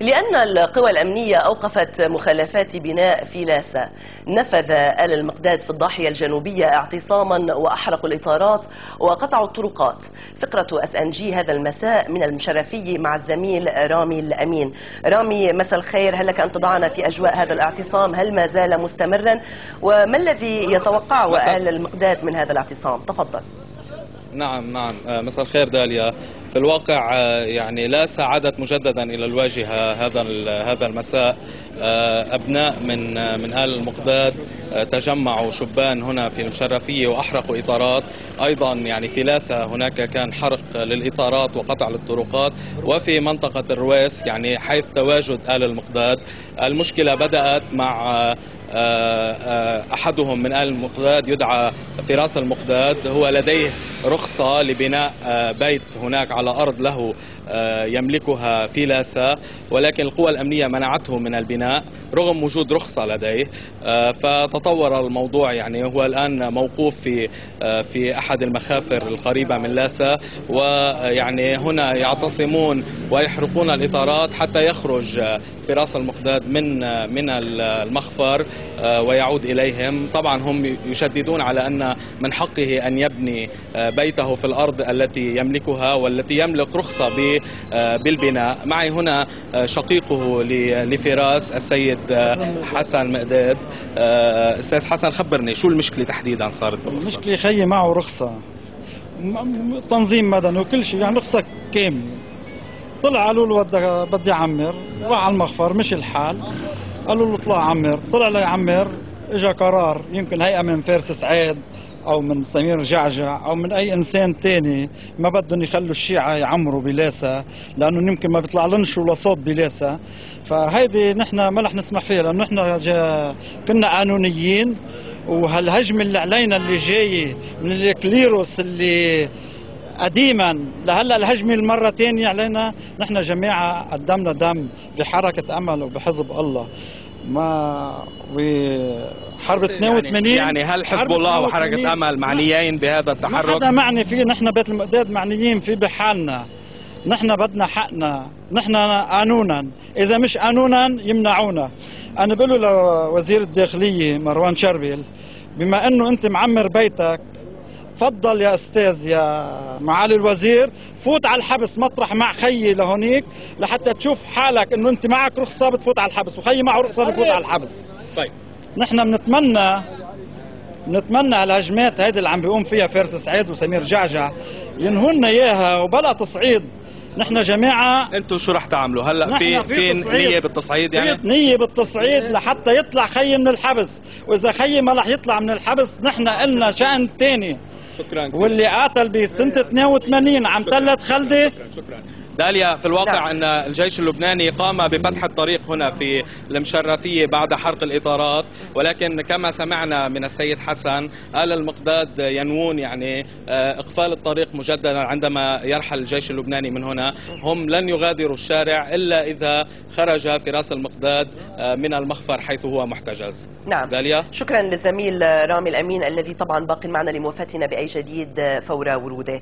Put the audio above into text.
بأن القوى الأمنية أوقفت مخالفات بناء في لاسا. نفذ آل المقداد في الضاحية الجنوبية اعتصاما وأحرقوا الإطارات وقطعوا الطرقات. فقرة أس أن جي هذا المساء من المشرفي مع الزميل رامي الأمين. رامي مساء الخير. هل لك أن تضعنا في أجواء هذا الاعتصام؟ هل ما زال مستمرا؟ وما الذي يتوقعه آل المقداد من هذا الاعتصام؟ تفضل. نعم نعم. مساء الخير داليا. في الواقع يعني لا سعادت مجددا إلى الواجهة هذا هذا المساء. أبناء من من آل المقداد تجمعوا شبان هنا في المشرفيه واحرقوا إطارات. أيضا يعني في لاسا هناك كان حرق للإطارات وقطع للطرقات. وفي منطقة الرويس يعني حيث تواجد آل المقداد المشكلة بدأت مع أحدهم من آل المقداد يدعى فراس المقداد. هو لديه رخصة لبناء بيت هناك على أرض له يملكها في لاسا. ولكن القوى الأمنية منعته من البناء رغم وجود رخصة لديه فتطور الموضوع يعني هو الآن موقوف في في أحد المخافر القريبة من لاسا ويعني هنا يعتصمون ويحرقون الإطارات حتى يخرج فراس المقداد من من المخفر ويعود إليهم. طبعا هم يشددون على أن من حقه أن يبني بيته في الأرض التي يملكها والتي يملك رخصة بالبناء. معي هنا شقيقه لفراس السيد حسن مقداد أستاذ حسن خبرني شو المشكلة تحديدا صارت بالقصة المشكلة خيي معه رخصة. تنظيم مدني وكل شيء يعني رخصة كاملة. طلع قالوا له بدي أعمر. راح على المخفر مشي الحال. قالوا له اطلع عمر. طلع ليعمر اجى قرار يمكن هيئة من فارس سعيد. أو من سمير جعجع أو من أي إنسان تاني ما بدهم يخلوا الشيعة يعمروا بلاسا لأنه يمكن ما بيطلع لنش ولا صوت بلاسا. فهيدي نحن ما رح نسمح فيها لأنه نحن كنا قانونيين وهالهجمة اللي علينا اللي جاية من الكليروس اللي قديما لهلأ الهجمة المرة ثانية علينا نحن جماعة قدمنا دم بحركة أمل وبحزب الله. ما وحرب 82 يعني, يعني هل حزب الله وحركة أمل معنيين بهذا التحرك؟ ما حدا معني فيه. نحن بيت المقداد معنيين فيه بحالنا. نحن بدنا حقنا. نحن قانونا إذا مش قانونا يمنعونا. أنا بقول له لوزير الداخلية مروان شربل بما إنه أنت معمر بيتك تفضل يا أستاذ يا معالي الوزير فوت على الحبس مطرح مع خيي لهونيك لحتى تشوف حالك إنه أنت معك رخصة بتفوت على الحبس وخيي معه رخصة بفوت على الحبس. طيب. نحن بنتمنى بنتمنى هالهجمات هيدي اللي عم بيقوم فيها فارس سعيد وسمير جعجع ينهونا إياها وبلا تصعيد. نحن جماعة أنتم شو رح تعملوا؟ هلأ في في نية بالتصعيد يعني؟ في نية بالتصعيد لحتى يطلع خيي من الحبس وإذا خيي ما رح يطلع من الحبس نحن قلنا شأن ثاني شكرا واللي قاتل بسنة 82 عم تلت خلدي شكرا, شكرا. داليا في الواقع نعم. أن الجيش اللبناني قام بفتح الطريق هنا في المشرفية بعد حرق الإطارات ولكن كما سمعنا من السيد حسن آل المقداد ينوون يعني إقفال الطريق مجددا عندما يرحل الجيش اللبناني من هنا. هم لن يغادروا الشارع إلا إذا خرج فراس المقداد من المخفر حيث هو محتجز. نعم. داليا؟ شكرا للزميل رامي الأمين الذي طبعا باق معنا لموافاتنا بأي جديد فور ورودة.